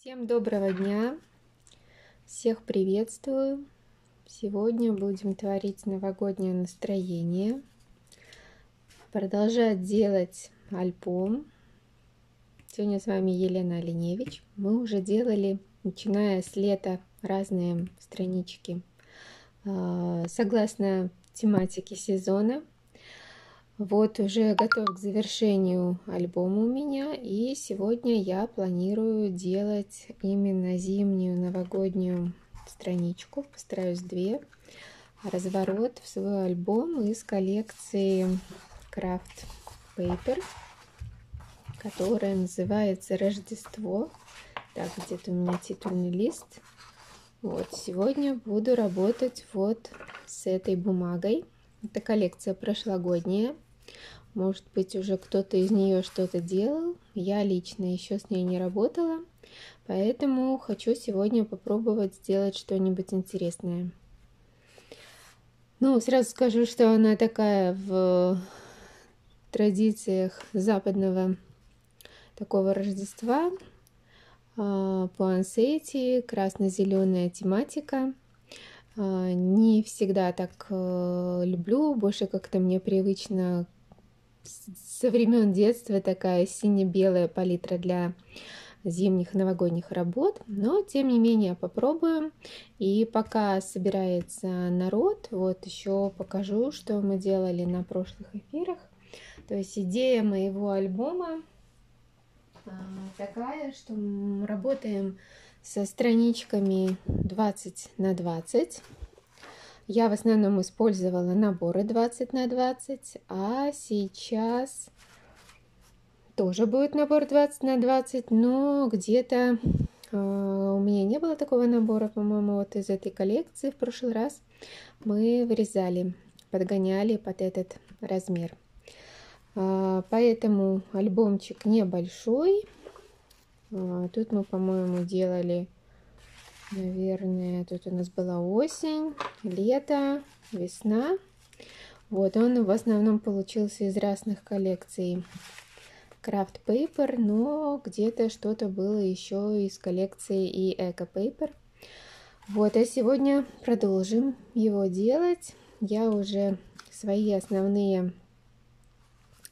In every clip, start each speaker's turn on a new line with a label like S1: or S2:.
S1: Всем доброго дня! Всех приветствую! Сегодня будем творить новогоднее настроение. Продолжать делать альбом. Сегодня с вами Елена Оленевич. Мы уже делали, начиная с лета, разные странички а, согласно тематике сезона. Вот уже готов к завершению альбома у меня, и сегодня я планирую делать именно зимнюю новогоднюю страничку, постараюсь две, разворот в свой альбом из коллекции Craft Paper, которая называется Рождество. Так, где-то у меня титульный лист. Вот, сегодня буду работать вот с этой бумагой. Это коллекция прошлогодняя. Может быть, уже кто-то из нее что-то делал. Я лично еще с ней не работала, поэтому хочу сегодня попробовать сделать что-нибудь интересное. Ну, сразу скажу, что она такая в традициях западного такого Рождества. А, Пуансетти, красно-зеленая тематика. А, не всегда так э, люблю, больше как-то мне привычно со времен детства такая сине-белая палитра для зимних новогодних работ, но тем не менее попробуем. И пока собирается народ, вот еще покажу, что мы делали на прошлых эфирах. То есть идея моего альбома а, такая, что мы работаем со страничками 20 на 20 я в основном использовала наборы 20 на 20, а сейчас тоже будет набор 20 на 20, но где-то э, у меня не было такого набора, по-моему, вот из этой коллекции в прошлый раз мы вырезали, подгоняли под этот размер. Э, поэтому альбомчик небольшой. Э, тут мы, по-моему, делали Наверное, тут у нас была осень, лето, весна. Вот он в основном получился из разных коллекций Craft Paper, но где-то что-то было еще из коллекции и Eco Paper. Вот, а сегодня продолжим его делать. Я уже свои основные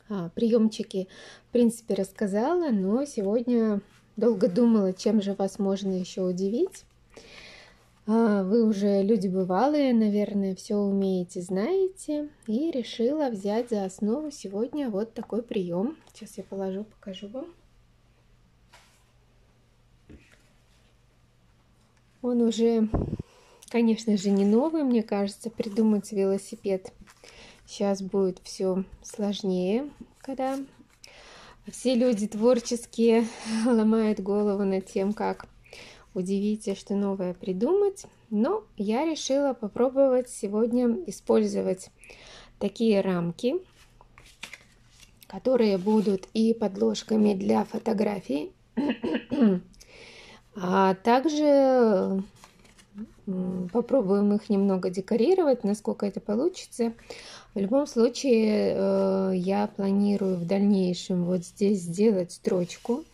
S1: а, приемчики, в принципе, рассказала, но сегодня долго думала, чем же вас можно еще удивить. А, вы уже люди бывалые, наверное, все умеете, знаете. И решила взять за основу сегодня вот такой прием. Сейчас я положу, покажу вам. Он уже, конечно же, не новый, мне кажется, придумать велосипед. Сейчас будет все сложнее, когда все люди творческие ломают голову над тем, как удивите, что новое придумать. Но я решила попробовать сегодня использовать такие рамки, которые будут и подложками для фотографий, а также попробуем их немного декорировать, насколько это получится. В любом случае, э, я планирую в дальнейшем вот здесь сделать строчку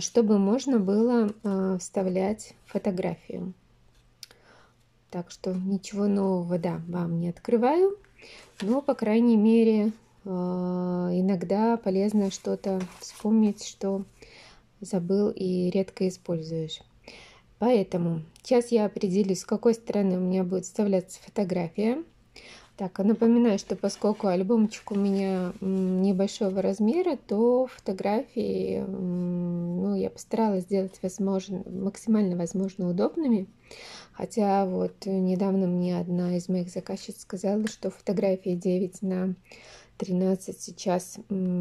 S1: чтобы можно было а, вставлять фотографию. Так что ничего нового, да, вам не открываю, но, по крайней мере, а, иногда полезно что-то вспомнить, что забыл и редко используешь. Поэтому сейчас я определюсь, с какой стороны у меня будет вставляться фотография. Так, а напоминаю, что поскольку альбомчик у меня небольшого размера, то фотографии ну, я постаралась сделать возможно, максимально возможно удобными. Хотя вот недавно мне одна из моих заказчиц сказала, что фотографии 9 на 13 сейчас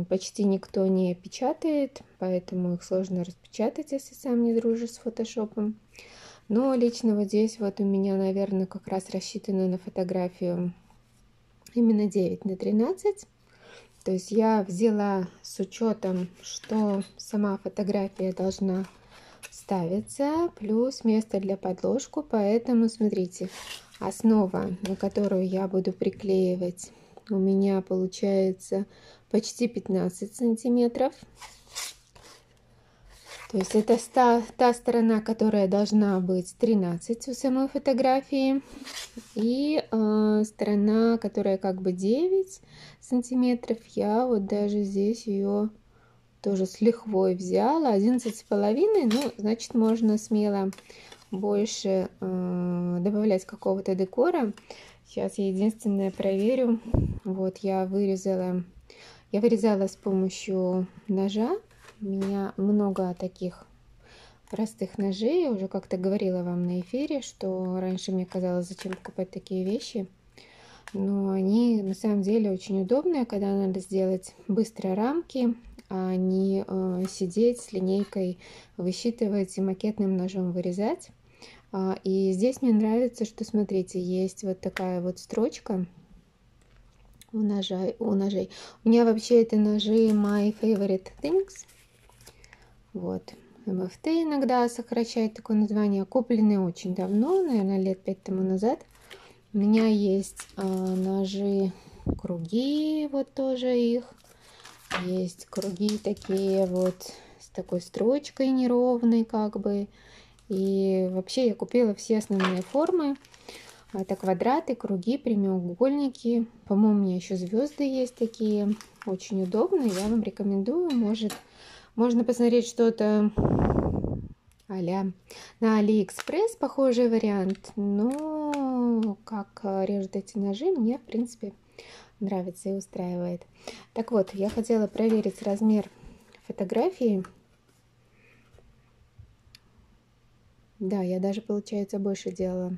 S1: почти никто не печатает, поэтому их сложно распечатать, если сам не дружишь с фотошопом. Но лично вот здесь вот у меня, наверное, как раз рассчитано на фотографию именно 9 на 13. То есть я взяла с учетом, что сама фотография должна ставиться, плюс место для подложку. Поэтому смотрите, основа, на которую я буду приклеивать, у меня получается почти 15 сантиметров. То есть это та, та сторона, которая должна быть 13 у самой фотографии. И э, сторона, которая как бы 9 сантиметров, я вот даже здесь ее тоже с лихвой взяла. 11 с половиной, ну, значит, можно смело больше э, добавлять какого-то декора. Сейчас я единственное проверю. Вот я вырезала, я вырезала с помощью ножа у меня много таких простых ножей. Я уже как-то говорила вам на эфире, что раньше мне казалось, зачем покупать такие вещи. Но они на самом деле очень удобные, когда надо сделать быстрые рамки, а не э, сидеть с линейкой, высчитывать и макетным ножом вырезать. А, и здесь мне нравится, что, смотрите, есть вот такая вот строчка у ножей. У, ножей. у меня вообще это ножи My Favorite Things. Вот. МФТ иногда сокращает такое название. Куплены очень давно, наверное, лет пять тому назад. У меня есть а, ножи круги, вот тоже их. Есть круги такие вот с такой строчкой неровной как бы. И вообще я купила все основные формы. Это квадраты, круги, прямоугольники. По-моему, у меня еще звезды есть такие. Очень удобные. Я вам рекомендую. Может, можно посмотреть что-то а на Алиэкспресс похожий вариант. Но как режут эти ножи, мне, в принципе, нравится и устраивает. Так вот, я хотела проверить размер фотографии. Да, я даже, получается, больше делала.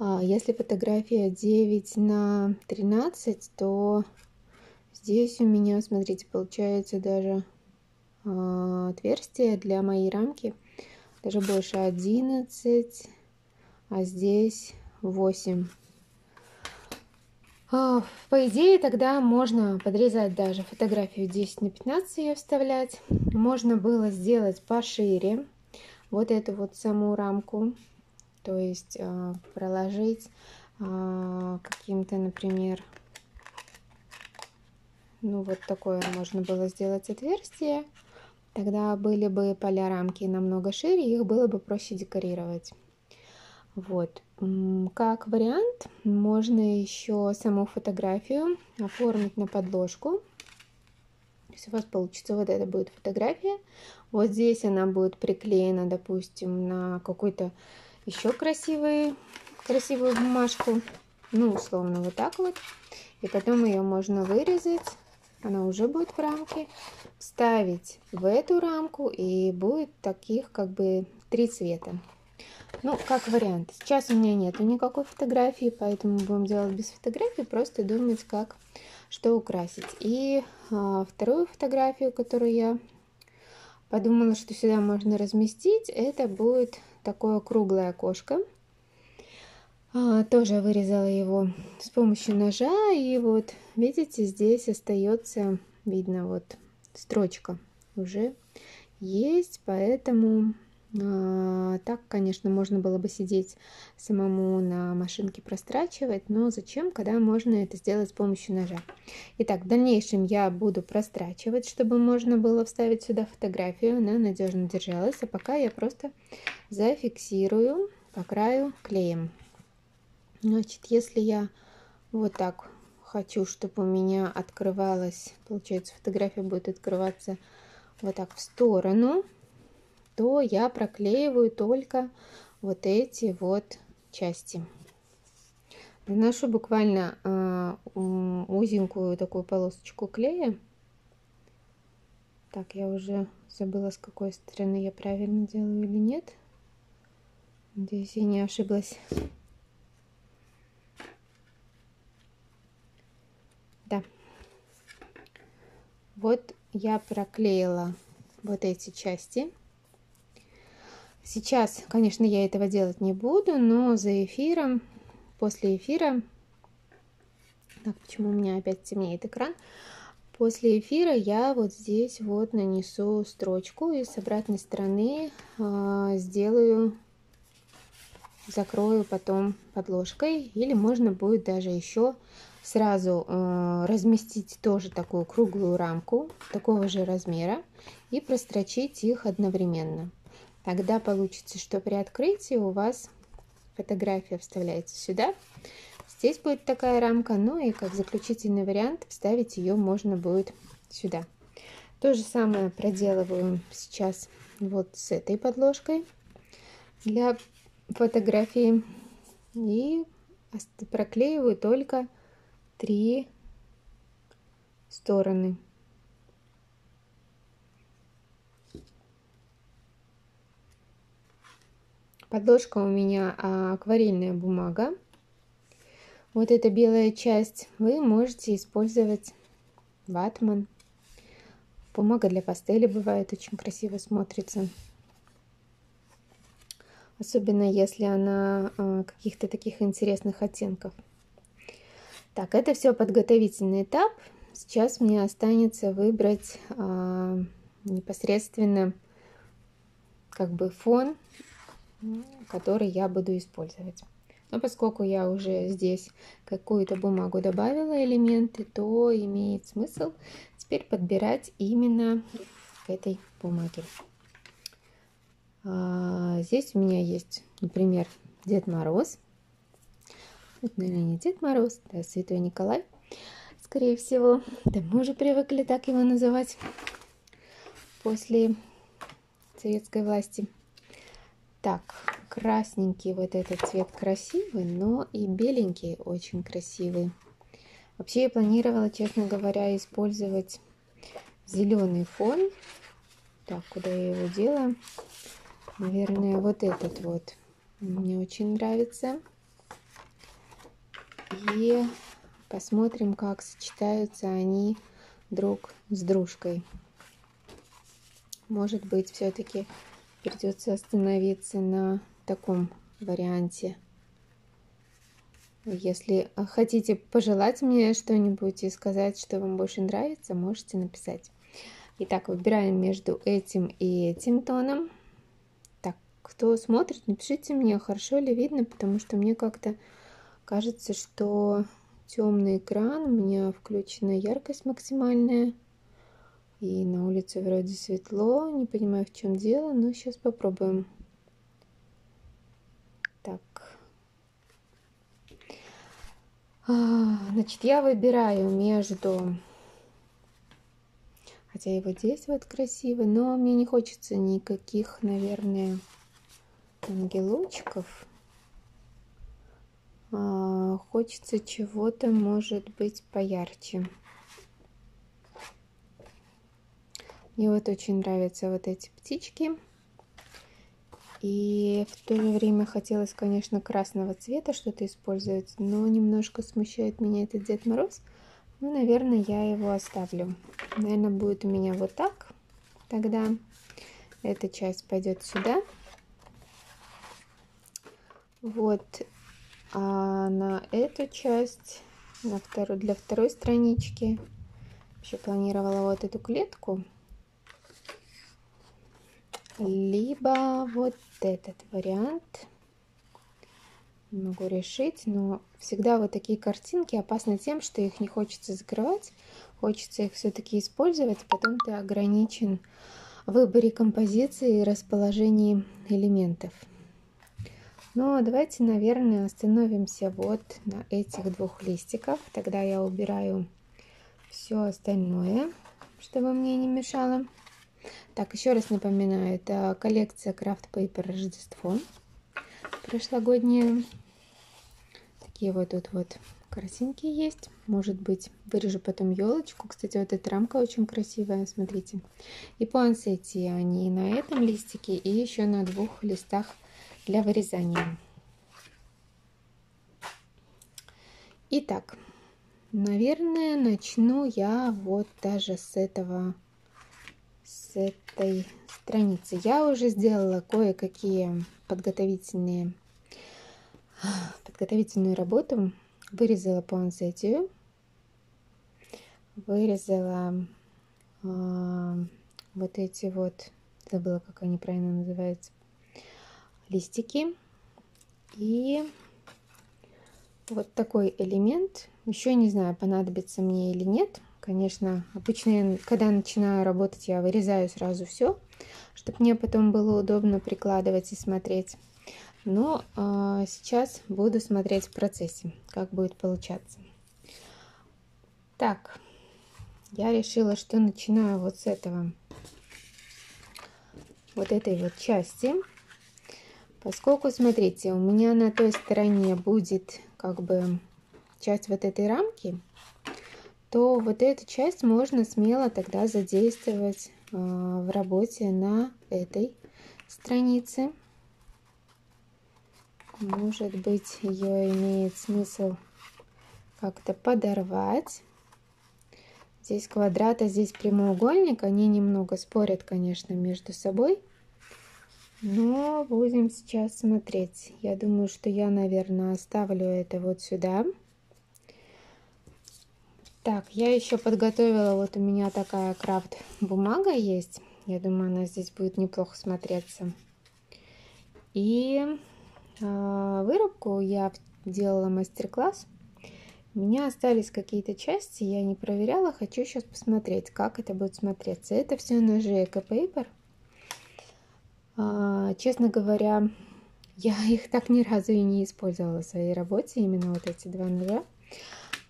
S1: А, если фотография 9 на 13, то здесь у меня, смотрите, получается даже а, отверстие для моей рамки. Даже больше 11 а здесь 8 а, по идее тогда можно подрезать даже фотографию 10 на 15 ее вставлять. Можно было сделать пошире вот эту вот саму рамку. То есть а, проложить каким-то например ну вот такое можно было сделать отверстие Тогда были бы поля рамки намного шире, их было бы проще декорировать. Вот. Как вариант, можно еще саму фотографию оформить на подложку. То есть у вас получится вот это будет фотография. Вот здесь она будет приклеена, допустим, на какую-то еще красивую, красивую бумажку. Ну, условно, вот так вот. И потом ее можно вырезать она уже будет в рамке, вставить в эту рамку и будет таких как бы три цвета. Ну, как вариант. Сейчас у меня нету никакой фотографии, поэтому будем делать без фотографии, просто думать, как что украсить. И а, вторую фотографию, которую я подумала, что сюда можно разместить, это будет такое круглое окошко. А, тоже вырезала его с помощью ножа. И вот, видите, здесь остается, видно, вот строчка уже есть. Поэтому а, так, конечно, можно было бы сидеть самому на машинке прострачивать, но зачем, когда можно это сделать с помощью ножа. Итак, в дальнейшем я буду прострачивать, чтобы можно было вставить сюда фотографию, она надежно держалась, а пока я просто зафиксирую по краю клеем. Значит, если я вот так хочу, чтобы у меня открывалась, получается, фотография будет открываться вот так в сторону, то я проклеиваю только вот эти вот части. Наношу буквально э, узенькую такую полосочку клея. Так, я уже забыла, с какой стороны я правильно делаю или нет. Надеюсь, я не ошиблась. Да. Вот я проклеила вот эти части. Сейчас, конечно, я этого делать не буду, но за эфиром, после эфира, так, почему у меня опять темнеет экран, после эфира я вот здесь вот нанесу строчку и с обратной стороны э, сделаю закрою потом подложкой. Или можно будет даже еще сразу э, разместить тоже такую круглую рамку такого же размера и прострочить их одновременно. Тогда получится, что при открытии у вас фотография вставляется сюда. Здесь будет такая рамка, ну и как заключительный вариант вставить ее можно будет сюда. То же самое проделываю сейчас вот с этой подложкой для фотографии. И проклеиваю только три стороны. Подложка у меня а, акварельная бумага. Вот эта белая часть вы можете использовать ватман. Бумага для пастели бывает очень красиво смотрится. Особенно если она а, каких-то таких интересных оттенков. Так, это все подготовительный этап. Сейчас мне останется выбрать а, непосредственно как бы фон который я буду использовать. Но поскольку я уже здесь какую-то бумагу добавила элементы, то имеет смысл теперь подбирать именно к этой бумаге. А, здесь у меня есть, например, Дед Мороз. Наверное, не Дед Мороз, это Святой Николай, скорее всего. Да мы уже привыкли так его называть после советской власти. Так, красненький вот этот цвет красивый, но и беленький очень красивый. Вообще я планировала, честно говоря, использовать зеленый фон. Так, куда я его делаю? Наверное, вот этот вот. Мне очень нравится. И посмотрим, как сочетаются они друг с дружкой. Может быть, все-таки придется остановиться на таком варианте. Если хотите пожелать мне что-нибудь и сказать, что вам больше нравится, можете написать. Итак, выбираем между этим и этим тоном. Так, кто смотрит, напишите мне, хорошо ли видно, потому что мне как-то кажется, что темный экран, у меня включена яркость максимальная. И на улице вроде светло, не понимаю, в чем дело, но сейчас попробуем. Так. А, значит, я выбираю между... Хотя и вот здесь вот красиво, но мне не хочется никаких, наверное, ангелочков. А, хочется чего-то, может быть, поярче. Мне вот очень нравятся вот эти птички. И в то же время хотелось, конечно, красного цвета что-то использовать, но немножко смущает меня этот Дед Мороз. Ну, наверное, я его оставлю. Наверное, будет у меня вот так. Тогда эта часть пойдет сюда. Вот. А на эту часть, на вторую, для второй странички, еще планировала вот эту клетку. Либо вот этот вариант. Могу решить, но всегда вот такие картинки опасны тем, что их не хочется закрывать, хочется их все-таки использовать, потом ты ограничен в выборе композиции и расположении элементов. Но давайте, наверное, остановимся вот на этих двух листиках. Тогда я убираю все остальное, чтобы мне не мешало. Так, еще раз напоминаю, это коллекция Craft Paper Рождество. Прошлогодняя. Такие вот тут вот картинки есть. Может быть, вырежу потом елочку. Кстати, вот эта рамка очень красивая, смотрите. И по ансете они на этом листике и еще на двух листах для вырезания. Итак, наверное, начну я вот даже с этого с этой страницы. Я уже сделала кое-какие подготовительные подготовительную работу. Вырезала по ансетию. Вырезала э, вот эти вот, забыла, как они правильно называются, листики. И вот такой элемент. Еще не знаю, понадобится мне или нет. Конечно, обычно, я, когда начинаю работать, я вырезаю сразу все, чтобы мне потом было удобно прикладывать и смотреть. Но э, сейчас буду смотреть в процессе, как будет получаться. Так, я решила, что начинаю вот с этого, вот этой вот части. Поскольку, смотрите, у меня на той стороне будет как бы часть вот этой рамки, то вот эту часть можно смело тогда задействовать э, в работе на этой странице. Может быть, ее имеет смысл как-то подорвать. Здесь квадрат, а здесь прямоугольник. Они немного спорят, конечно, между собой. Но будем сейчас смотреть. Я думаю, что я, наверное, оставлю это вот сюда. Так, я еще подготовила, вот у меня такая крафт бумага есть. Я думаю, она здесь будет неплохо смотреться. И э, вырубку я делала мастер-класс. У меня остались какие-то части, я не проверяла, хочу сейчас посмотреть, как это будет смотреться. Это все ножи Eco Paper. А, честно говоря, я их так ни разу и не использовала в своей работе, именно вот эти два ножа.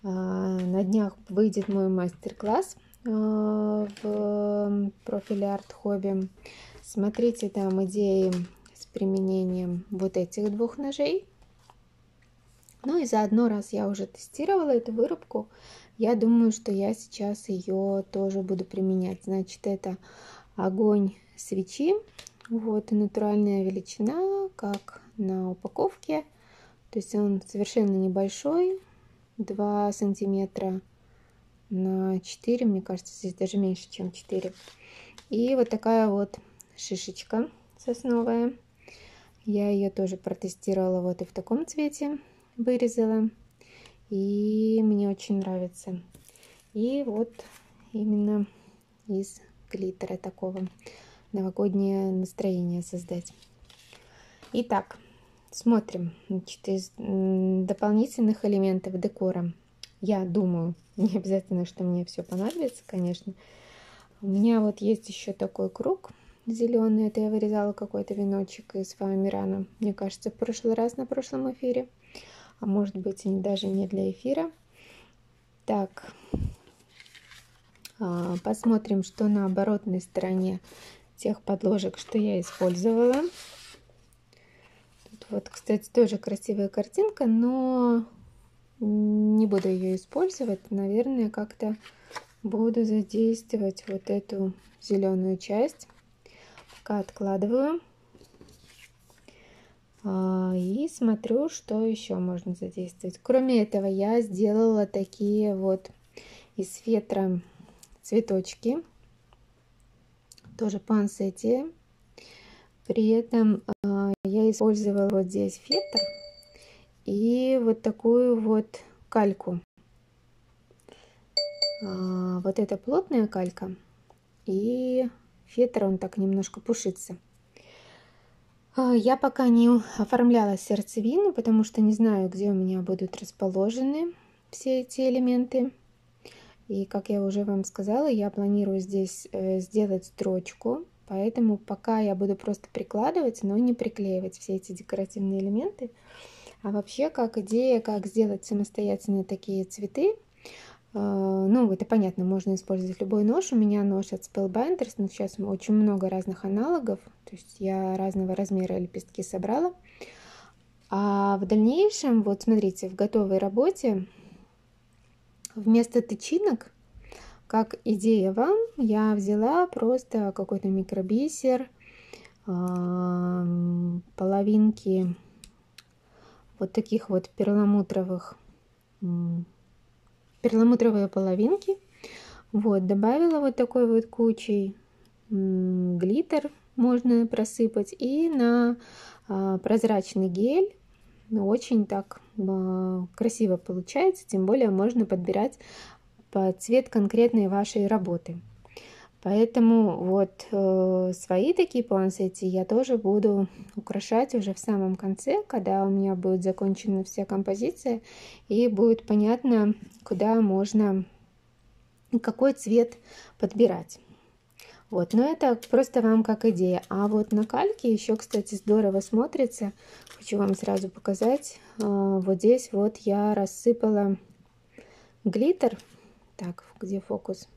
S1: На днях выйдет мой мастер-класс а, в профиле Hobby. Смотрите там идеи с применением вот этих двух ножей. Ну и заодно, раз я уже тестировала эту вырубку, я думаю, что я сейчас ее тоже буду применять. Значит, это огонь свечи вот, натуральная величина, как на упаковке. То есть он совершенно небольшой, 2 сантиметра на 4, мне кажется, здесь даже меньше, чем 4. И вот такая вот шишечка сосновая. Я ее тоже протестировала вот и в таком цвете, вырезала. И мне очень нравится. И вот именно из глиттера такого новогоднее настроение создать. Итак, смотрим. Значит, из дополнительных элементов декора. Я думаю, не обязательно, что мне все понадобится, конечно. У меня вот есть еще такой круг зеленый. Это я вырезала какой-то веночек из фоамирана. Мне кажется, в прошлый раз на прошлом эфире. А может быть, и даже не для эфира. Так, а, посмотрим, что на оборотной стороне тех подложек, что я использовала. Тут вот, кстати, тоже красивая картинка, но не буду ее использовать. Наверное, как-то буду задействовать вот эту зеленую часть. Пока откладываю. А, и смотрю, что еще можно задействовать. Кроме этого, я сделала такие вот из фетра цветочки тоже пансете. При этом э, я использовала вот здесь фетр и вот такую вот кальку. Э, вот это плотная калька и фетр он так немножко пушится. Э, я пока не оформляла сердцевину, потому что не знаю, где у меня будут расположены все эти элементы. И как я уже вам сказала, я планирую здесь э, сделать строчку, поэтому пока я буду просто прикладывать, но не приклеивать все эти декоративные элементы. А вообще, как идея, как сделать самостоятельно такие цветы, э, ну, это понятно, можно использовать любой нож. У меня нож от Spellbinders, но сейчас очень много разных аналогов. То есть я разного размера лепестки собрала. А в дальнейшем, вот смотрите, в готовой работе Вместо тычинок, как идея вам, я взяла просто какой-то микробисер, половинки вот таких вот перламутровых, перламутровые половинки. Вот, добавила вот такой вот кучей глиттер можно просыпать и на а, прозрачный гель очень так а, красиво получается, тем более можно подбирать под цвет конкретной вашей работы. Поэтому вот э, свои такие плансети я тоже буду украшать уже в самом конце, когда у меня будет закончена вся композиция и будет понятно, куда можно, какой цвет подбирать. Вот, но это просто вам как идея. А вот на кальке еще, кстати, здорово смотрится. Хочу вам сразу показать. Э, вот здесь вот я рассыпала глиттер. Так, где фокус?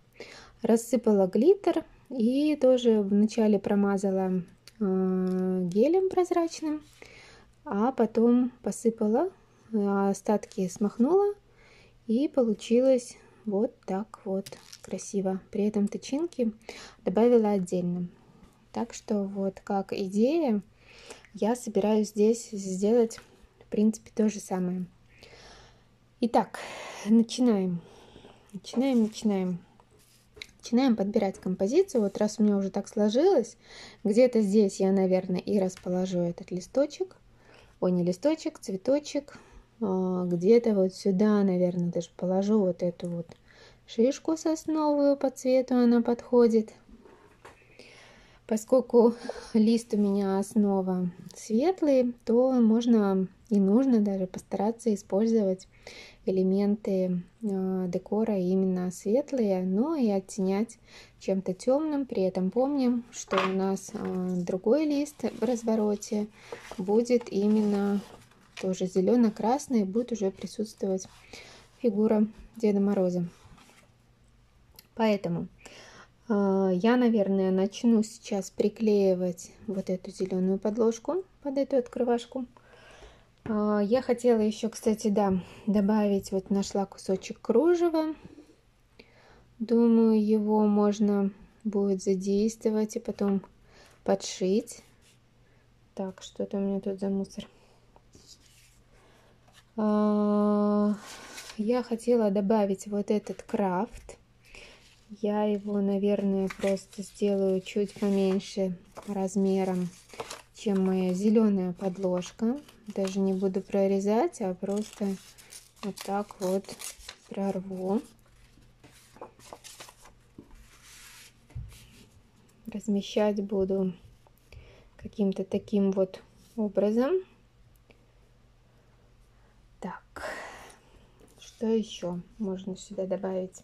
S1: рассыпала глиттер и тоже вначале промазала э, гелем прозрачным, а потом посыпала, э, остатки смахнула и получилось вот так вот красиво. При этом тычинки добавила отдельно. Так что вот как идея я собираюсь здесь сделать в принципе то же самое. Итак, начинаем. Начинаем, начинаем начинаем подбирать композицию. Вот раз у меня уже так сложилось, где-то здесь я, наверное, и расположу этот листочек. Ой, не листочек, цветочек. А, где-то вот сюда, наверное, даже положу вот эту вот шишку сосновую по цвету, она подходит. Поскольку лист у меня основа светлый, то можно и нужно даже постараться использовать элементы э, декора именно светлые, но и оттенять чем-то темным. При этом помним, что у нас э, другой лист в развороте будет именно тоже зелено-красный, будет уже присутствовать фигура Деда Мороза. Поэтому э, я, наверное, начну сейчас приклеивать вот эту зеленую подложку под эту открывашку. А, я хотела еще, кстати, да, добавить, вот нашла кусочек кружева. Думаю, его можно будет задействовать и потом подшить. Так, что-то у меня тут за мусор. А, я хотела добавить вот этот крафт. Я его, наверное, просто сделаю чуть поменьше размером, чем моя зеленая подложка. Даже не буду прорезать, а просто вот так вот прорву. Размещать буду каким-то таким вот образом. Так, что еще можно сюда добавить?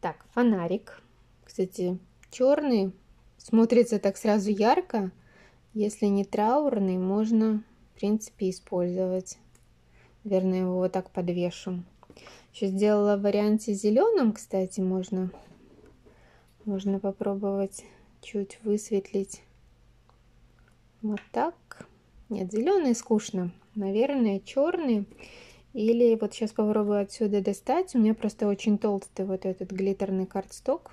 S1: Так, фонарик. Кстати, черный смотрится так сразу ярко. Если не траурный, можно, в принципе, использовать. Наверное, его вот так подвешу. Еще сделала в варианте зеленым, кстати, можно, можно попробовать чуть высветлить. Вот так. Нет, зеленый скучно. Наверное, черный. Или вот сейчас попробую отсюда достать. У меня просто очень толстый вот этот глиттерный картсток.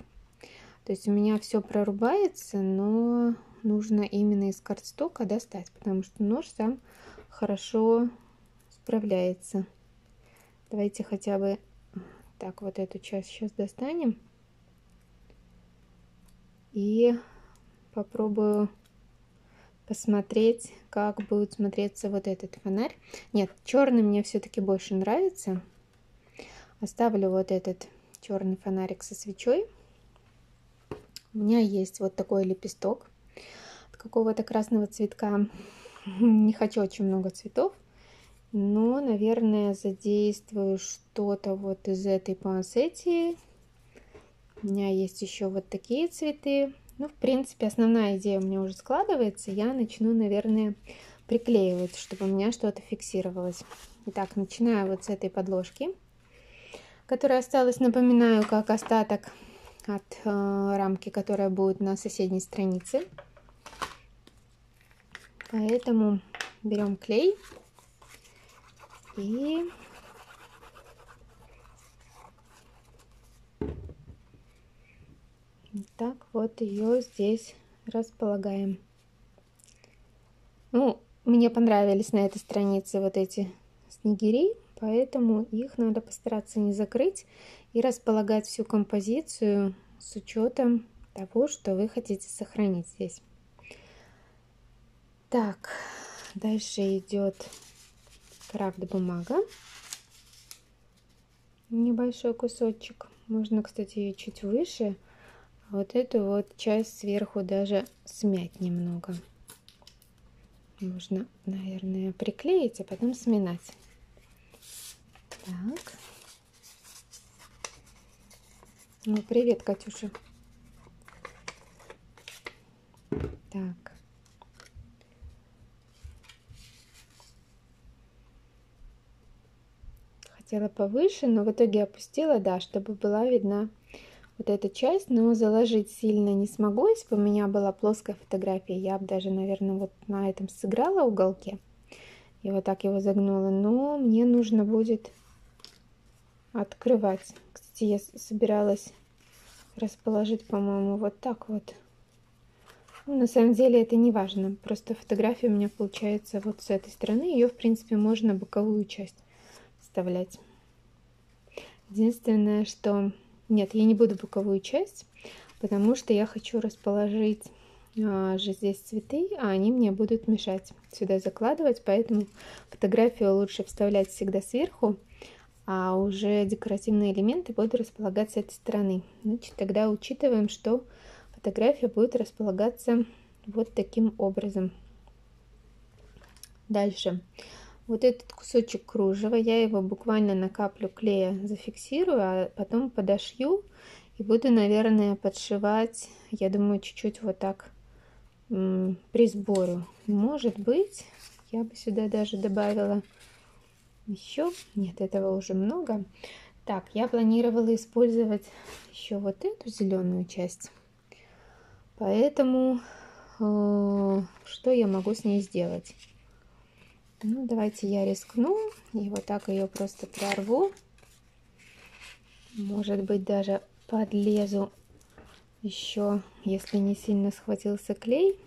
S1: То есть у меня все прорубается, но нужно именно из картстока достать, потому что нож сам хорошо справляется. Давайте хотя бы так вот эту часть сейчас достанем. И попробую посмотреть, как будет смотреться вот этот фонарь. Нет, черный мне все-таки больше нравится. Оставлю вот этот черный фонарик со свечой. У меня есть вот такой лепесток какого-то красного цветка. Не хочу очень много цветов, но, наверное, задействую что-то вот из этой пансетии. У меня есть еще вот такие цветы. Ну, в принципе, основная идея у меня уже складывается. Я начну, наверное, приклеивать, чтобы у меня что-то фиксировалось. Итак, начинаю вот с этой подложки, которая осталась, напоминаю, как остаток от э, рамки, которая будет на соседней странице. Поэтому берем клей и так вот ее здесь располагаем. Ну, мне понравились на этой странице вот эти снегири, поэтому их надо постараться не закрыть и располагать всю композицию с учетом того, что вы хотите сохранить здесь. Так, дальше идет крафт бумага. Небольшой кусочек. Можно, кстати, ее чуть выше. Вот эту вот часть сверху даже смять немного. Можно, наверное, приклеить, а потом сминать. Так. Ну, привет, Катюша. Так. Хотела повыше, но в итоге опустила, да, чтобы была видна вот эта часть, но заложить сильно не смогу. Если бы у меня была плоская фотография, я бы даже, наверное, вот на этом сыграла уголке. И вот так его загнула. Но мне нужно будет открывать. Кстати, я собиралась расположить, по-моему, вот так вот. Ну, на самом деле это не важно. Просто фотография у меня получается вот с этой стороны. Ее, в принципе, можно боковую часть вставлять. Единственное, что нет, я не буду боковую часть, потому что я хочу расположить а, же здесь цветы, а они мне будут мешать сюда закладывать, поэтому фотографию лучше вставлять всегда сверху, а уже декоративные элементы будут располагаться с этой стороны. Значит, тогда учитываем, что фотография будет располагаться вот таким образом. Дальше. Вот этот кусочек кружева, я его буквально на каплю клея зафиксирую, а потом подошью и буду, наверное, подшивать, я думаю, чуть-чуть вот так при сбору. Может быть, я бы сюда даже добавила еще, нет, этого уже много. Так, я планировала использовать еще вот эту зеленую часть. Поэтому э, что я могу с ней сделать? Ну, давайте я рискну и вот так ее просто прорву. Может быть, даже подлезу еще, если не сильно схватился клей.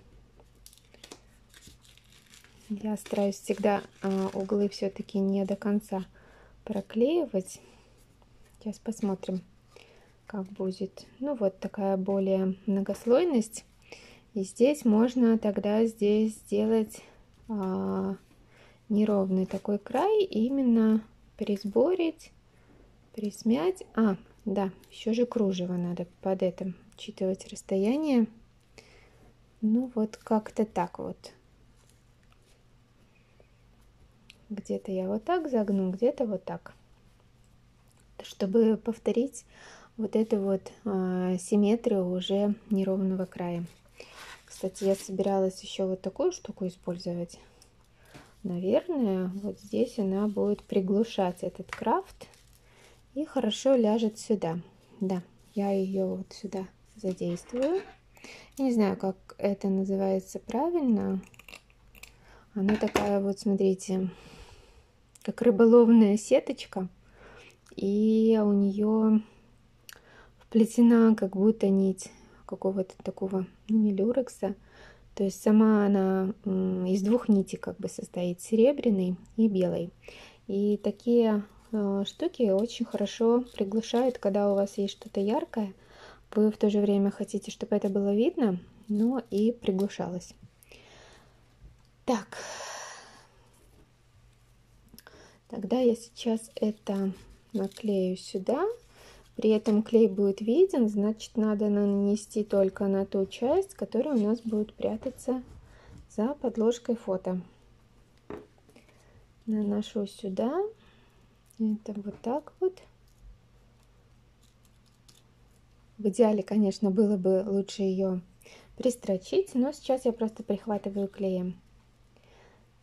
S1: Я стараюсь всегда а, углы все-таки не до конца проклеивать. Сейчас посмотрим, как будет. Ну, вот такая более многослойность. И здесь можно тогда здесь сделать а, неровный такой край, именно присборить, присмять. А, да, еще же кружево надо под это учитывать расстояние. Ну вот как-то так вот. Где-то я вот так загну, где-то вот так. Чтобы повторить вот эту вот а, симметрию уже неровного края. Кстати, я собиралась еще вот такую штуку использовать наверное, вот здесь она будет приглушать этот крафт и хорошо ляжет сюда. Да, я ее вот сюда задействую. Не знаю, как это называется правильно. Она такая вот, смотрите, как рыболовная сеточка. И у нее вплетена как будто нить какого-то такого, ну, не люрекса, то есть сама она из двух нитей как бы состоит, серебряной и белой. И такие э, штуки очень хорошо приглушают, когда у вас есть что-то яркое. Вы в то же время хотите, чтобы это было видно, но и приглушалось. Так, тогда я сейчас это наклею сюда. При этом клей будет виден, значит надо нанести только на ту часть, которая у нас будет прятаться за подложкой фото. Наношу сюда. Это вот так вот. В идеале, конечно, было бы лучше ее пристрочить, но сейчас я просто прихватываю клеем.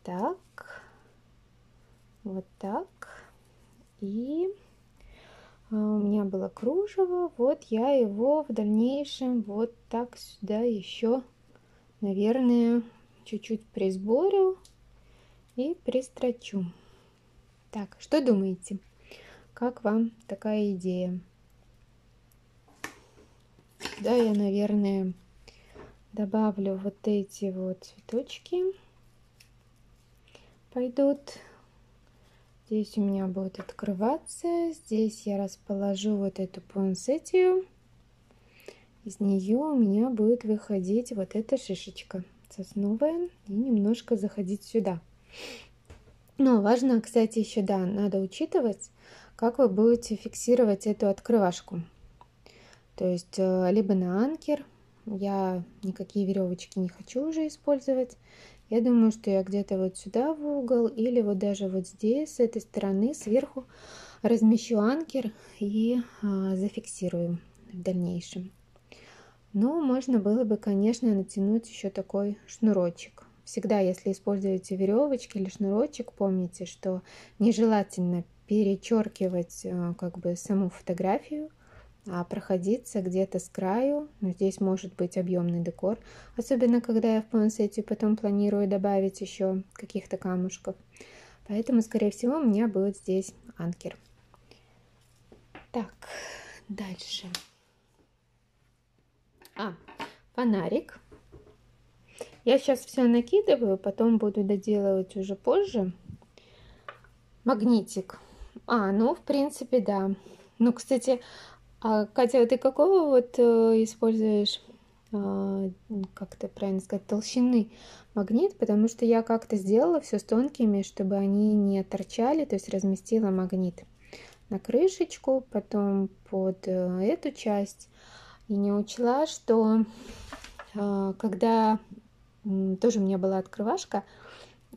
S1: Так, вот так. И у меня было кружево, вот я его в дальнейшем вот так сюда еще, наверное, чуть-чуть присборю и пристрочу. Так, что думаете? Как вам такая идея? Да, я, наверное, добавлю вот эти вот цветочки. Пойдут Здесь у меня будет открываться. Здесь я расположу вот эту пуансетию. Из нее у меня будет выходить вот эта шишечка сосновая и немножко заходить сюда. Но важно, кстати, еще, да, надо учитывать, как вы будете фиксировать эту открывашку. То есть э, либо на анкер, я никакие веревочки не хочу уже использовать. Я думаю, что я где-то вот сюда в угол или вот даже вот здесь, с этой стороны, сверху размещу анкер и а, зафиксирую в дальнейшем. Но можно было бы, конечно, натянуть еще такой шнурочек. Всегда, если используете веревочки или шнурочек, помните, что нежелательно перечеркивать э, как бы саму фотографию, а проходиться где-то с краю. Но здесь может быть объемный декор, особенно когда я в плансете потом планирую добавить еще каких-то камушков. Поэтому, скорее всего, у меня будет здесь анкер. Так, дальше. А, фонарик. Я сейчас все накидываю, потом буду доделывать уже позже. Магнитик. А, ну, в принципе, да. Ну, кстати, а, Катя, ты какого вот э, используешь, э, как это правильно сказать, толщины магнит? Потому что я как-то сделала все с тонкими, чтобы они не торчали, то есть разместила магнит на крышечку, потом под э, эту часть. И не учла, что э, когда тоже у меня была открывашка,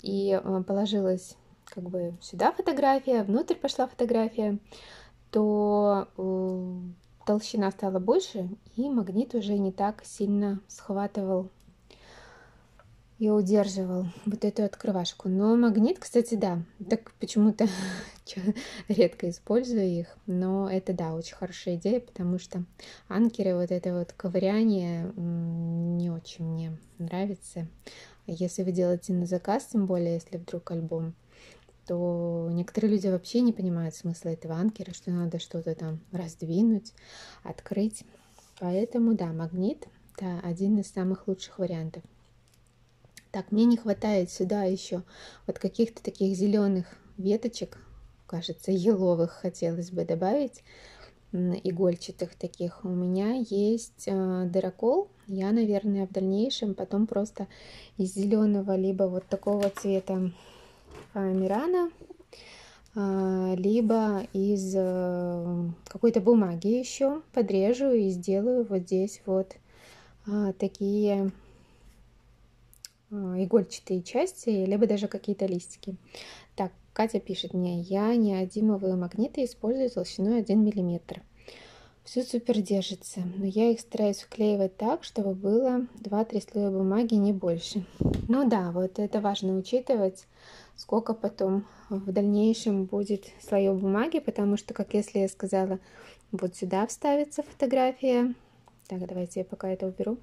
S1: и э, положилась как бы сюда фотография, внутрь пошла фотография, то толщина стала больше, и магнит уже не так сильно схватывал и удерживал вот эту открывашку. Но магнит, кстати, да, так почему-то редко использую их, но это, да, очень хорошая идея, потому что анкеры, вот это вот ковыряние не очень мне нравится. Если вы делаете на заказ, тем более, если вдруг альбом, то некоторые люди вообще не понимают смысла этого анкера, что надо что-то там раздвинуть, открыть. Поэтому, да, магнит – это один из самых лучших вариантов. Так, мне не хватает сюда еще вот каких-то таких зеленых веточек, кажется, еловых хотелось бы добавить, игольчатых таких. У меня есть э, дырокол. Я, наверное, в дальнейшем потом просто из зеленого либо вот такого цвета мирана, э, либо из э, какой-то бумаги еще подрежу и сделаю вот здесь вот э, такие игольчатые части, либо даже какие-то листики. Так, Катя пишет мне, я неодимовые магниты использую толщиной 1 мм. Все супер держится, но я их стараюсь вклеивать так, чтобы было 2-3 слоя бумаги, не больше. Ну да, вот это важно учитывать, сколько потом в дальнейшем будет слоев бумаги, потому что, как если я сказала, вот сюда вставится фотография. Так, давайте я пока это уберу.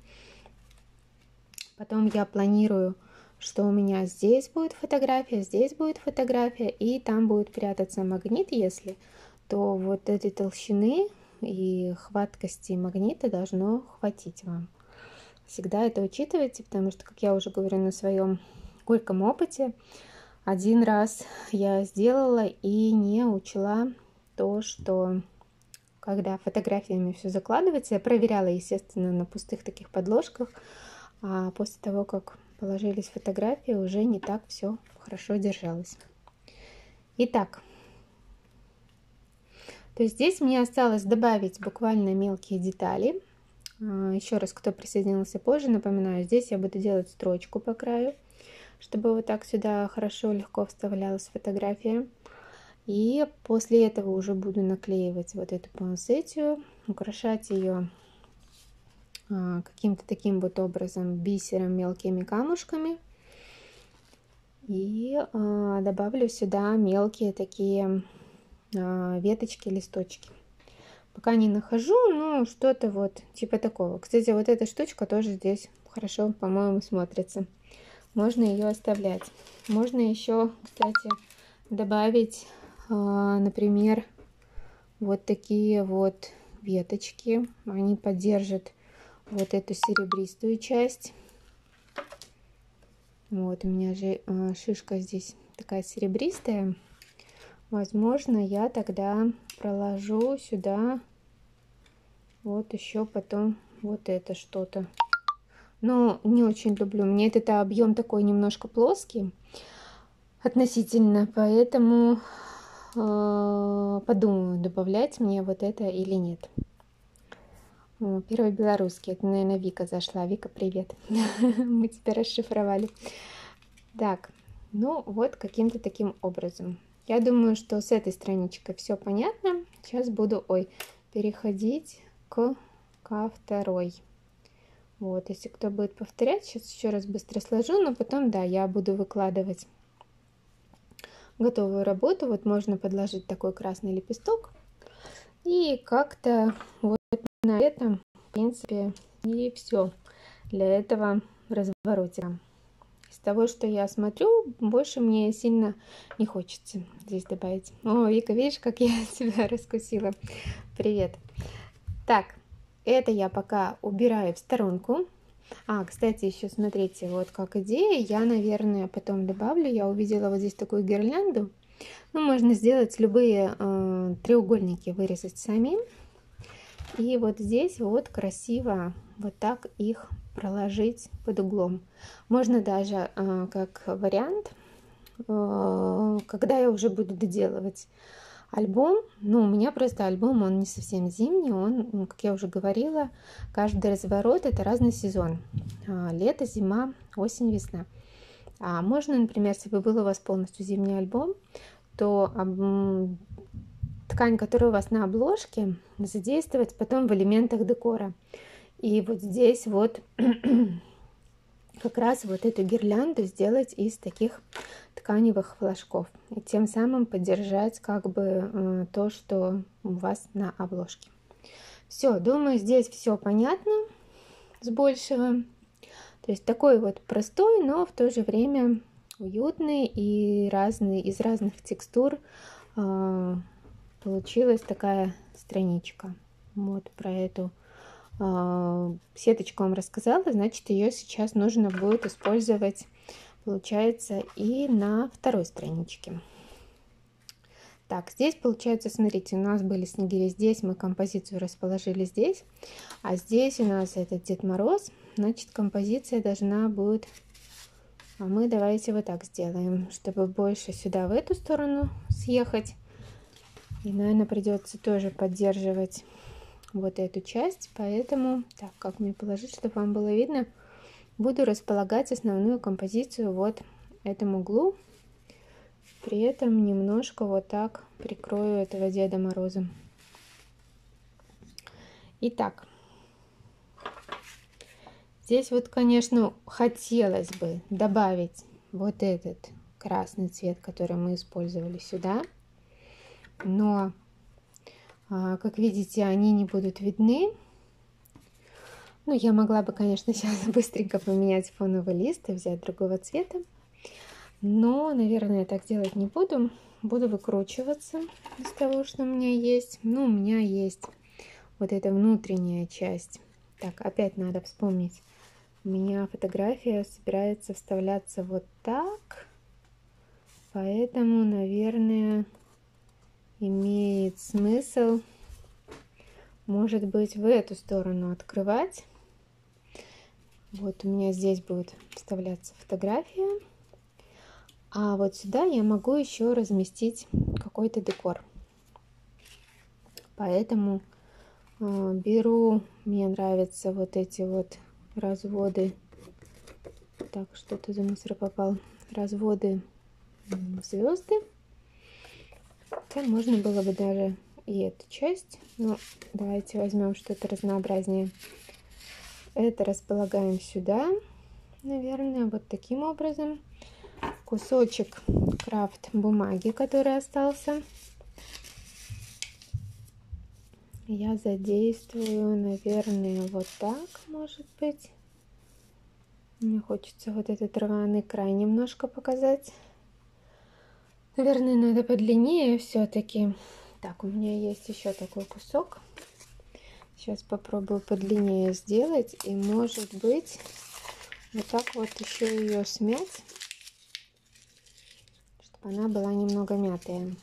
S1: Потом я планирую, что у меня здесь будет фотография, здесь будет фотография, и там будет прятаться магнит, если, то вот этой толщины и хваткости магнита должно хватить вам. Всегда это учитывайте, потому что, как я уже говорю на своем горьком опыте, один раз я сделала и не учла то, что когда фотографиями все закладывается, я проверяла, естественно, на пустых таких подложках, а после того, как положились фотографии, уже не так все хорошо держалось. Итак, то есть здесь мне осталось добавить буквально мелкие детали. А, Еще раз, кто присоединился позже, напоминаю, здесь я буду делать строчку по краю, чтобы вот так сюда хорошо, легко вставлялась фотография. И после этого уже буду наклеивать вот эту пансетию, украшать ее а, каким-то таким вот образом бисером, мелкими камушками. И а, добавлю сюда мелкие такие веточки, листочки. Пока не нахожу, ну что-то вот типа такого. Кстати, вот эта штучка тоже здесь хорошо, по-моему, смотрится. Можно ее оставлять. Можно еще, кстати, добавить, например, вот такие вот веточки. Они поддержат вот эту серебристую часть. Вот у меня же а, шишка здесь такая серебристая. Возможно, я тогда проложу сюда вот еще потом вот это что-то. Но не очень люблю. Мне этот объем такой немножко плоский. относительно, поэтому э, подумаю, добавлять мне вот это или нет. Первый белорусский, это, наверное, Вика зашла. Вика, привет. Мы тебя расшифровали. Так, ну вот каким-то таким образом. Я думаю, что с этой страничкой все понятно. Сейчас буду, ой, переходить к, ко второй. Вот, если кто будет повторять, сейчас еще раз быстро сложу, но потом, да, я буду выкладывать готовую работу. Вот можно подложить такой красный лепесток. И как-то вот на этом, в принципе, и все для этого разворотика того, что я смотрю, больше мне сильно не хочется здесь добавить. О, Вика, видишь, как я тебя раскусила? Привет. Так, это я пока убираю в сторонку. А, кстати, еще смотрите, вот как идея, я, наверное, потом добавлю, я увидела вот здесь такую гирлянду. Ну, можно сделать любые э, треугольники, вырезать сами. И вот здесь вот красиво вот так их проложить под углом. Можно даже э, как вариант, э, когда я уже буду доделывать альбом, ну, у меня просто альбом, он не совсем зимний, он, ну, как я уже говорила, каждый разворот это разный сезон. А, лето, зима, осень, весна. А можно, например, если бы был у вас полностью зимний альбом, то ткань, которая у вас на обложке, задействовать потом в элементах декора. И вот здесь вот как раз вот эту гирлянду сделать из таких тканевых флажков. И тем самым поддержать как бы э, то, что у вас на обложке. Все, думаю, здесь все понятно с большего. То есть такой вот простой, но в то же время уютный и разный, из разных текстур э, получилась такая страничка. Вот про эту сеточку вам рассказала, значит, ее сейчас нужно будет использовать, получается, и на второй страничке. Так, здесь получается, смотрите, у нас были снегири здесь, мы композицию расположили здесь, а здесь у нас этот Дед Мороз, значит, композиция должна будет... А мы давайте вот так сделаем, чтобы больше сюда, в эту сторону съехать. И, наверное, придется тоже поддерживать вот эту часть, поэтому, так, как мне положить, чтобы вам было видно, буду располагать основную композицию вот этому углу, при этом немножко вот так прикрою этого Деда Мороза. Итак, здесь вот, конечно, хотелось бы добавить вот этот красный цвет, который мы использовали сюда, но как видите, они не будут видны. Ну, я могла бы, конечно, сейчас быстренько поменять фоновый лист и взять другого цвета. Но, наверное, я так делать не буду. Буду выкручиваться из того, что у меня есть. Ну, у меня есть вот эта внутренняя часть. Так, опять надо вспомнить. У меня фотография собирается вставляться вот так. Поэтому, наверное, имеет смысл, может быть, в эту сторону открывать. Вот у меня здесь будет вставляться фотография. А вот сюда я могу еще разместить какой-то декор. Поэтому э, беру, мне нравятся вот эти вот разводы. Так, что-то за мусор попал. Разводы звезды. Хотя можно было бы даже и эту часть. Но давайте возьмем что-то разнообразнее. Это располагаем сюда, наверное, вот таким образом. Кусочек крафт бумаги, который остался. Я задействую, наверное, вот так, может быть. Мне хочется вот этот рваный край немножко показать. Наверное, надо подлиннее все-таки. Так, у меня есть еще такой кусок. Сейчас попробую подлиннее сделать. И может быть, вот так вот еще ее смять, чтобы она была немного мятая.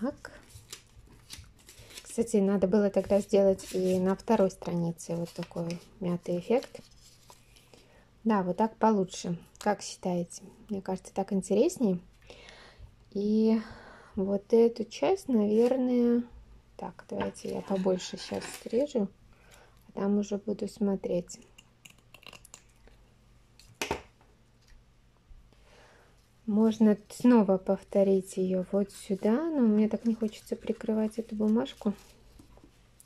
S1: Так. Кстати, надо было тогда сделать и на второй странице вот такой мятый эффект. Да, вот так получше. Как считаете? Мне кажется, так интереснее. И вот эту часть, наверное... Так, давайте я побольше сейчас срежу, а там уже буду смотреть. Можно снова повторить ее вот сюда, но мне так не хочется прикрывать эту бумажку.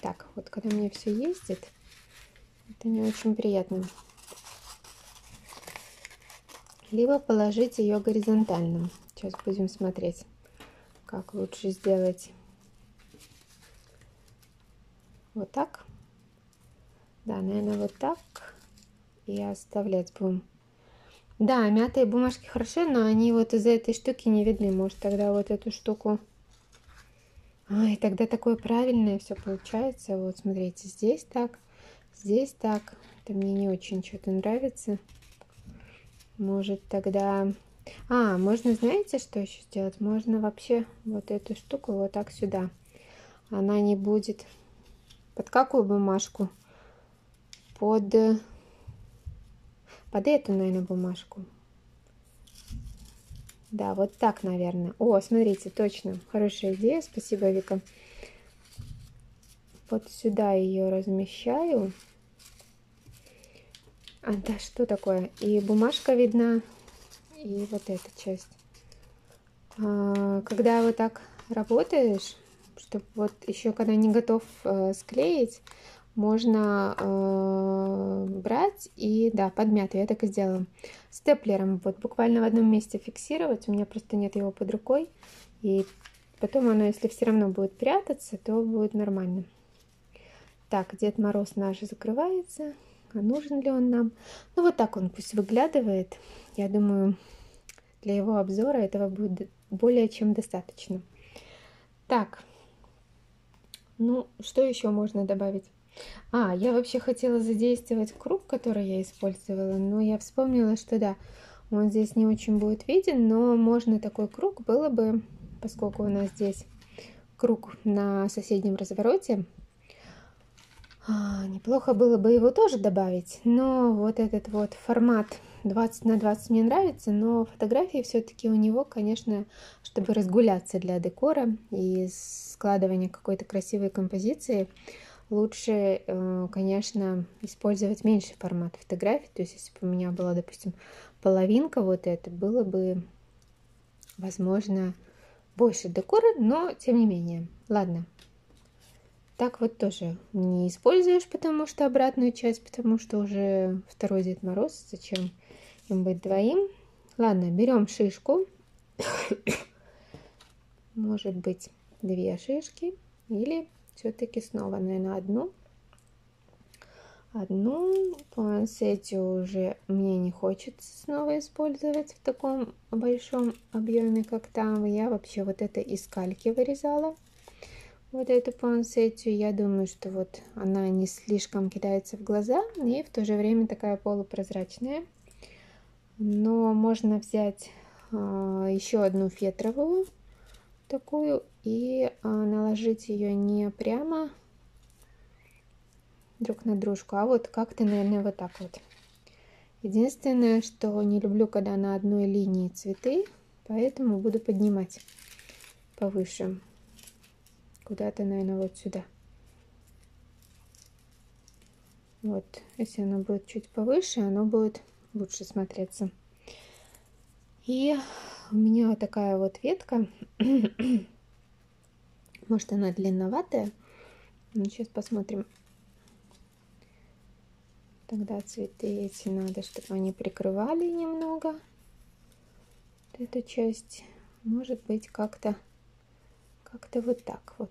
S1: Так, вот когда мне все ездит, это не очень приятно. Либо положить ее горизонтально. Сейчас будем смотреть, как лучше сделать. Вот так. Да, наверное, вот так. И оставлять будем. Да, мятые бумажки хороши, но они вот из-за этой штуки не видны. Может, тогда вот эту штуку... Ай, тогда такое правильное все получается. Вот, смотрите, здесь так, здесь так. Это мне не очень что-то нравится. Может, тогда... А, можно, знаете, что еще сделать? Можно вообще вот эту штуку вот так сюда. Она не будет... Под какую бумажку? Под под эту, наверное, бумажку. Да, вот так, наверное. О, смотрите, точно. Хорошая идея. Спасибо, Вика. Вот сюда ее размещаю. А, да, что такое? И бумажка видна, и вот эта часть. А, когда вот так работаешь, чтобы вот еще когда не готов э, склеить, можно э, брать и, да, подмять. Я так и сделала. Степлером вот буквально в одном месте фиксировать. У меня просто нет его под рукой. И потом оно, если все равно будет прятаться, то будет нормально. Так, Дед Мороз наш закрывается. А нужен ли он нам? Ну, вот так он пусть выглядывает. Я думаю, для его обзора этого будет более чем достаточно. Так, ну, что еще можно добавить? А, я вообще хотела задействовать круг, который я использовала, но я вспомнила, что да, он здесь не очень будет виден, но можно такой круг было бы, поскольку у нас здесь круг на соседнем развороте, а, неплохо было бы его тоже добавить, но вот этот вот формат 20 на 20 мне нравится, но фотографии все-таки у него, конечно, чтобы разгуляться для декора и складывания какой-то красивой композиции, лучше, э, конечно, использовать меньший формат фотографий. То есть, если бы у меня была, допустим, половинка вот это, было бы, возможно, больше декора, но тем не менее. Ладно. Так вот тоже не используешь, потому что обратную часть, потому что уже второй Дед Мороз, зачем им быть двоим. Ладно, берем шишку. Может быть, две шишки или все-таки снова, наверное, одну. Одну пуансетию уже мне не хочется снова использовать в таком большом объеме, как там. Я вообще вот это из кальки вырезала. Вот эту пуансетию. Я думаю, что вот она не слишком кидается в глаза и в то же время такая полупрозрачная. Но можно взять а, еще одну фетровую такую и а, наложить ее не прямо друг на дружку, а вот как-то, наверное, вот так вот. Единственное, что не люблю, когда на одной линии цветы, поэтому буду поднимать повыше. Куда-то, наверное, вот сюда. Вот, если оно будет чуть повыше, оно будет лучше смотреться. И у меня такая вот ветка. Может, она длинноватая. Ну, сейчас посмотрим. Тогда цветы эти надо, чтобы они прикрывали немного эту часть. Может быть, как-то как-то вот так вот.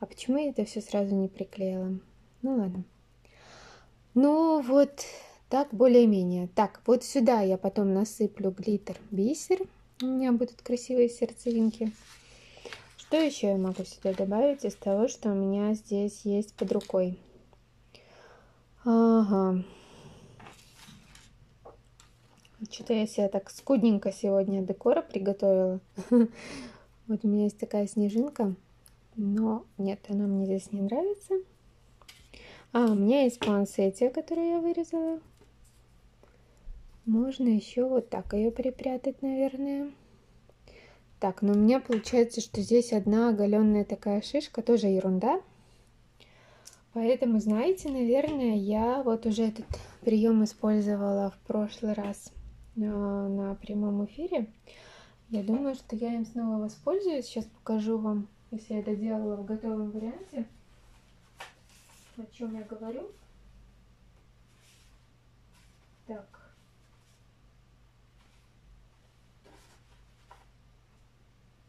S1: А почему я это все сразу не приклеила? Ну ладно. Ну вот так, более-менее. Так, вот сюда я потом насыплю глиттер бисер. У меня будут красивые сердцевинки. Что еще я могу сюда добавить из того, что у меня здесь есть под рукой? Ага. Что-то я себе так скудненько сегодня декора приготовила. Вот у меня есть такая снежинка. Но нет, она мне здесь не нравится. А, у меня есть плансетия, которую я вырезала. Можно еще вот так ее припрятать, наверное. Так, но у меня получается, что здесь одна оголенная такая шишка, тоже ерунда. Поэтому, знаете, наверное, я вот уже этот прием использовала в прошлый раз на, на прямом эфире. Я думаю, что я им снова воспользуюсь. Сейчас покажу вам, если я это делала в готовом варианте, о чем я говорю. Так.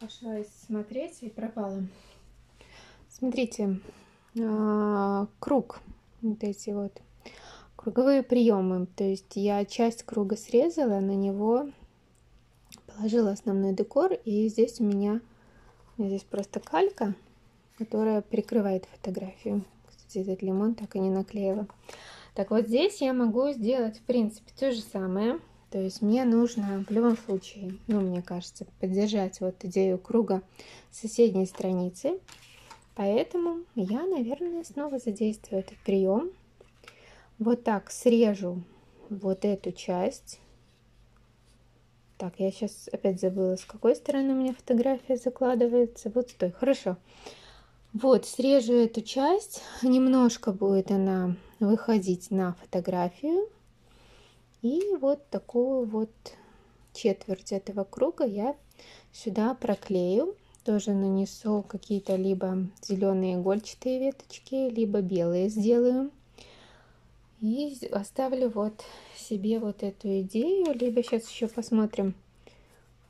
S1: Пошла смотреть и пропала. Смотрите, а, круг, вот эти вот круговые приемы. То есть я часть круга срезала, на него положила основной декор, и здесь у меня здесь просто калька, которая прикрывает фотографию. Кстати, этот лимон так и не наклеила. Так вот здесь я могу сделать, в принципе, то же самое. То есть мне нужно в любом случае, ну, мне кажется, поддержать вот идею круга соседней страницы. Поэтому я, наверное, снова задействую этот прием. Вот так срежу вот эту часть. Так, я сейчас опять забыла, с какой стороны у меня фотография закладывается. Вот стой, хорошо. Вот, срежу эту часть. Немножко будет она выходить на фотографию. И вот такую вот четверть этого круга я сюда проклею. Тоже нанесу какие-то либо зеленые игольчатые веточки, либо белые сделаю. И оставлю вот себе вот эту идею. Либо сейчас еще посмотрим.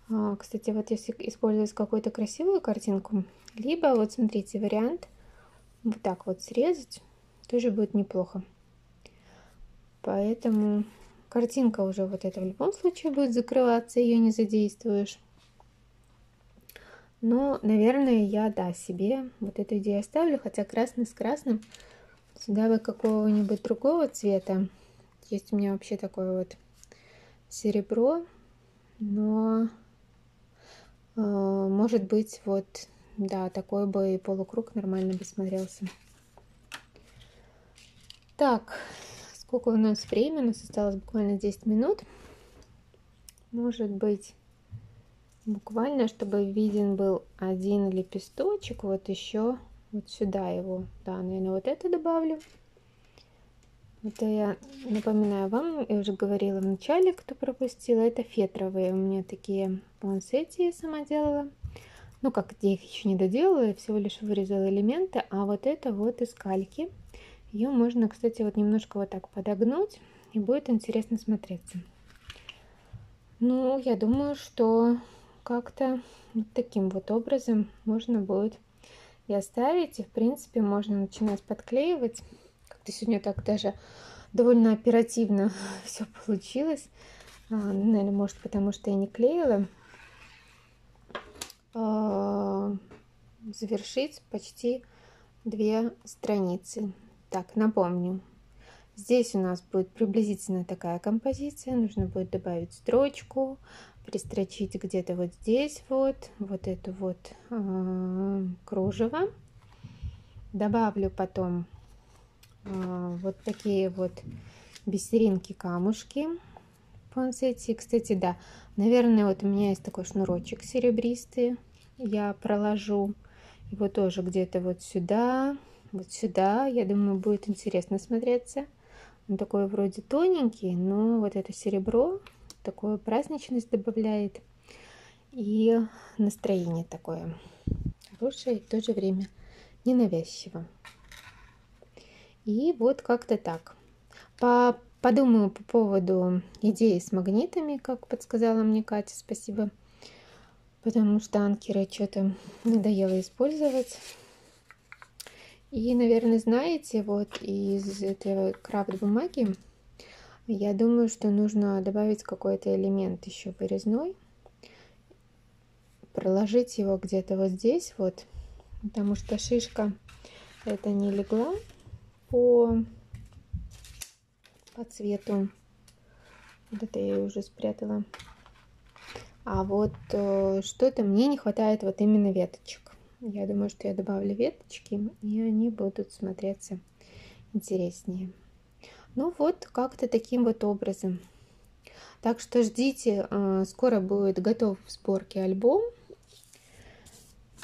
S1: А, кстати, вот если использовать какую-то красивую картинку, либо вот смотрите, вариант вот так вот срезать, тоже будет неплохо. Поэтому картинка уже вот эта в любом случае будет закрываться, ее не задействуешь. Но, наверное, я, да, себе вот эту идею оставлю, хотя красный с красным сюда бы какого-нибудь другого цвета. Есть у меня вообще такое вот серебро, но э, может быть вот, да, такой бы и полукруг нормально бы смотрелся. Так, сколько у нас времени? У нас осталось буквально 10 минут. Может быть буквально, чтобы виден был один лепесточек, вот еще вот сюда его, да, наверное, вот это добавлю. Это я напоминаю вам, я уже говорила в начале, кто пропустил, это фетровые у меня такие пансети я сама делала. Ну как, я их еще не доделала, я всего лишь вырезала элементы, а вот это вот из кальки. Ее можно, кстати, вот немножко вот так подогнуть, и будет интересно смотреться. Ну, я думаю, что как-то вот таким вот образом можно будет и оставить. И, в принципе, можно начинать подклеивать. Как-то сегодня так даже довольно оперативно все получилось. А, ну, наверное, может, потому что я не клеила. А, завершить почти две страницы. Так, напомню. Здесь у нас будет приблизительно такая композиция. Нужно будет добавить строчку, пристрочить где-то вот здесь вот, вот это вот э, кружево. Добавлю потом вот такие вот бисеринки, камушки. Пансети. Кстати, да, наверное, вот у меня есть такой шнурочек серебристый. Я проложу его тоже где-то вот сюда, вот сюда. Я думаю, будет интересно смотреться. Он такой вроде тоненький, но вот это серебро такую праздничность добавляет и настроение такое хорошее и в то же время ненавязчиво. И вот как-то так. По, подумаю по поводу идеи с магнитами, как подсказала мне Катя, спасибо. Потому что анкеры что-то надоело использовать. И, наверное, знаете, вот из этой крафт бумаги я думаю, что нужно добавить какой-то элемент еще вырезной. Проложить его где-то вот здесь вот, потому что шишка это не легла по, по цвету. Вот это я уже спрятала. А вот э, что-то мне не хватает вот именно веточек. Я думаю, что я добавлю веточки, и они будут смотреться интереснее. Ну вот, как-то таким вот образом. Так что ждите, а, скоро будет готов в сборке альбом.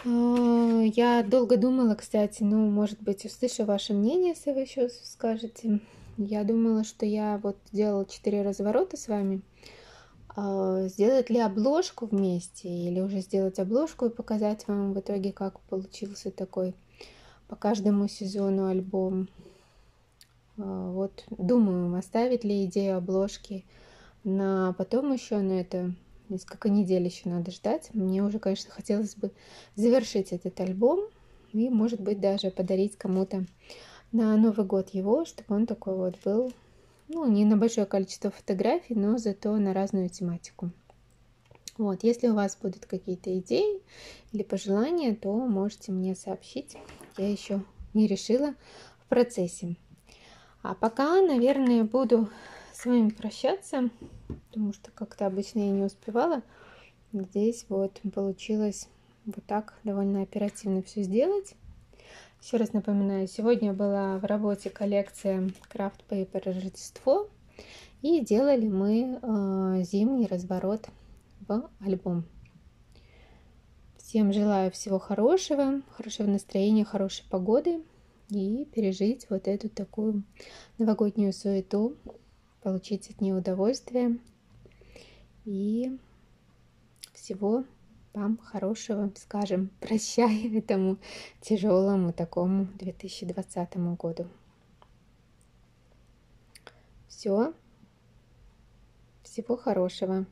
S1: А, я долго думала, кстати, ну, может быть, услышу ваше мнение, если вы еще скажете. Я думала, что я вот делала 4 разворота с вами. А, сделать ли обложку вместе или уже сделать обложку и показать вам в итоге, как получился такой по каждому сезону альбом. А, вот думаю, оставить ли идею обложки на потом еще, но это несколько недель еще надо ждать. Мне уже, конечно, хотелось бы завершить этот альбом и, может быть, даже подарить кому-то на Новый год его, чтобы он такой вот был ну, не на большое количество фотографий, но зато на разную тематику. Вот, если у вас будут какие-то идеи или пожелания, то можете мне сообщить. Я еще не решила в процессе. А пока, наверное, буду с вами прощаться, потому что как-то обычно я не успевала. Здесь вот получилось вот так довольно оперативно все сделать. Еще раз напоминаю, сегодня была в работе коллекция Craft Paper Рождество. И делали мы э, зимний разворот в альбом. Всем желаю всего хорошего, хорошего настроения, хорошей погоды и пережить вот эту такую новогоднюю суету, получить от нее удовольствие и всего вам хорошего, скажем, прощай этому тяжелому такому 2020 году. Все. Всего хорошего.